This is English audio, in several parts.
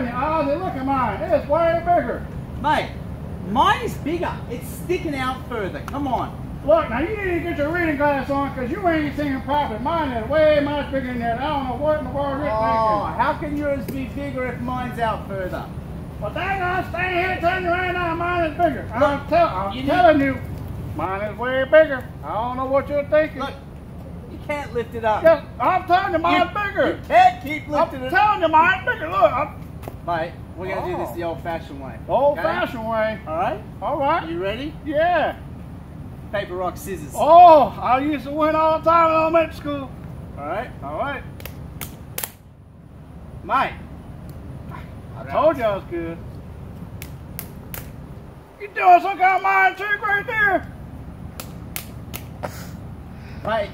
you, Aussie, look at mine. It's way bigger. Mate, mine is bigger. It's sticking out further. Come on. Look, now you need to get your reading glass on because you ain't seeing properly. Mine is way much bigger than that. I don't know what in the world you're Oh, thinking. how can yours be bigger if mine's out further? Well, dang, I'm standing here telling you right now, mine is bigger. I'm, tell, I'm you telling you, mine is way bigger. I don't know what you're thinking. Look, you can't lift it up. Yes, I'm telling you, mine's You- bigger. You can't keep I'm lifting it up. I'm telling you, mine's bigger. Look, I'm Mate, we're going to do this Oh. the old-fashioned way. old okay? fashioned way. All right? All right. You ready? Yeah. Paper, rock, scissors. Oh, I used to win all the time in elementary school. All right? All right. Mike. I told you I was good. You doing some kind of mind trick right there? Mate,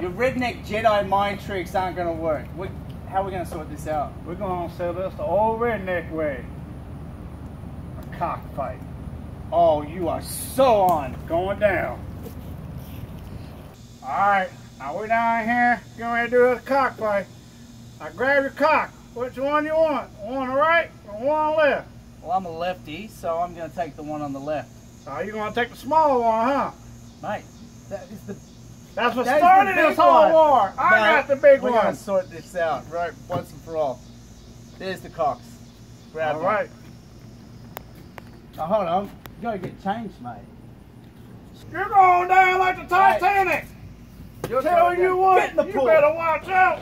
your redneck Jedi mind tricks aren't going to work. We, how are we going to sort this out? We're gonna sell this the old redneck way. A cockfight. Oh, you are so on. Going down. Alright, now we're down here, getting ready to do a cockfight. I grab your cock. Which one you want? One on the right or one on the left? Well, I'm a lefty, so I'm going to take the one on the left. So you're gonna take the small one, huh? Mate, that is the That's what That's started this whole war. I got the big we're one. gonna sort this out, right, once and for all. There's the cocks. Grab All right. Now hold on. You gotta get changed, mate. You're going down like the Titanic. You're Tell you what, Get in the you pool. better watch out.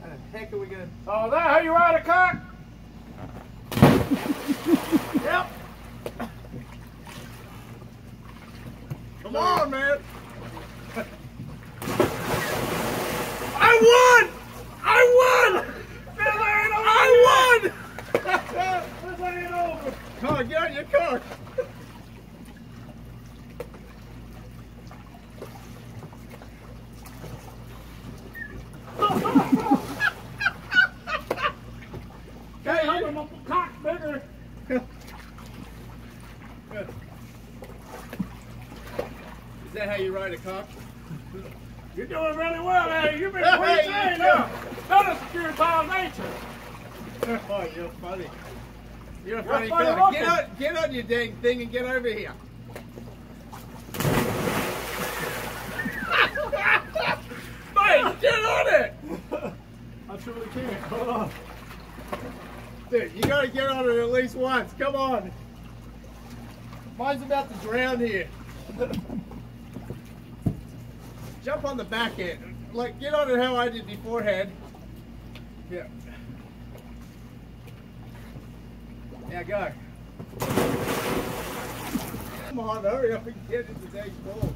How the heck are we gonna? Oh, is that how you ride a cock? Come on, man. I won! I won! This ain't over. I won! this ain't over. Come on, get out your car. Hey, I'm gonna cock bigger. Is that how you ride a cock? You're doing really well, hey. You've been pretty you trained up. That is secure child nature. Oh, you're funny. You're a funny funny fella. Get on, get on your dang thing and get over here. Mate, get on it! I truly can't. Hold on. Dude, you gotta get on it at least once. Come on. Mine's about to drown here. Jump on the back end. Like, get on it how I did beforehand. Yeah. Yeah, go. Come on, hurry up and get into the dang pool.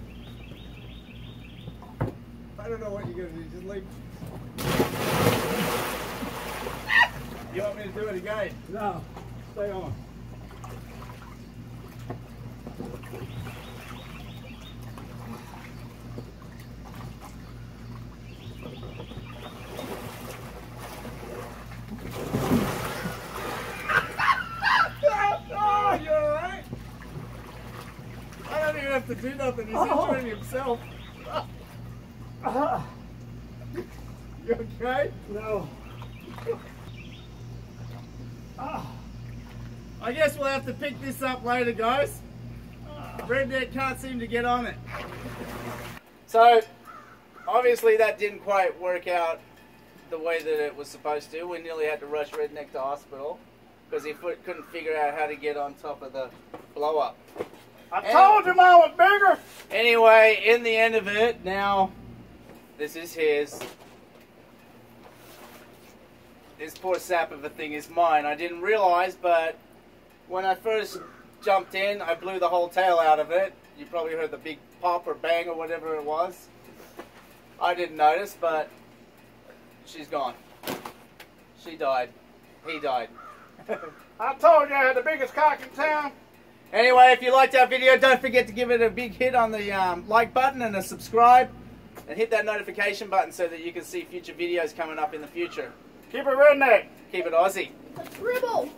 I don't know what you're gonna do. Just leave. You want me to do it again? No, stay on. Oh, you alright? I don't even have to do nothing. He's Oh. enjoying himself. You okay? No. I guess we'll have to pick this up later, guys. Redneck can't seem to get on it. So, obviously that didn't quite work out the way that it was supposed to. We nearly had to rush Redneck to hospital because he couldn't figure out how to get on top of the blow up. I told you mine was bigger. Anyway, in the end of it, now this is his. This poor sap of a thing is mine. I didn't realize, but when I first jumped in, I blew the whole tail out of it. You probably heard the big pop or bang or whatever it was. I didn't notice, but she's gone. She died. He died. I told you I had the biggest cock in town. Anyway, if you liked our video, don't forget to give it a big hit on the um, like button and a subscribe. And hit that notification button so that you can see future videos coming up in the future. Keep it redneck. Keep it Aussie. Dribble.